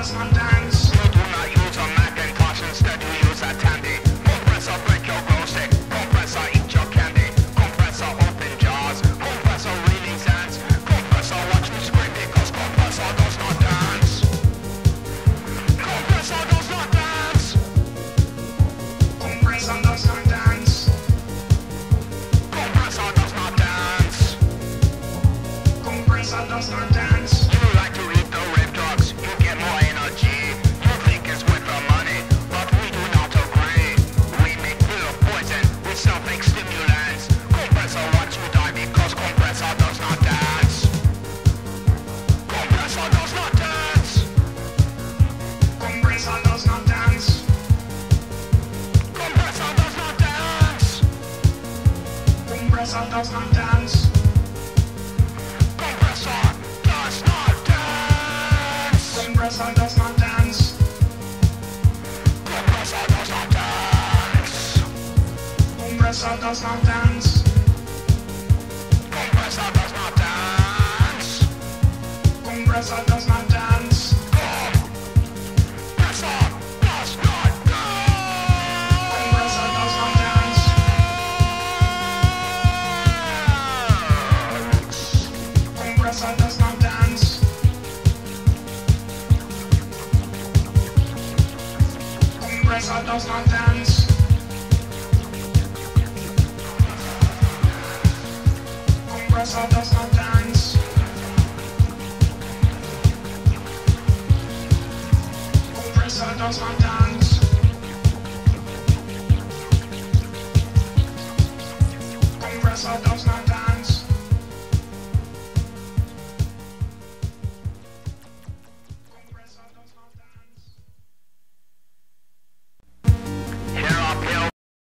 does not dance. Kompressor does not dance. Kompressor does not dance. Kompressor does not dance. Does not dance. Does not dance. Does does not dance. Kompressor does not dance. Kompressor does not dance. Kompressor does not dance. Kompressor does not dance.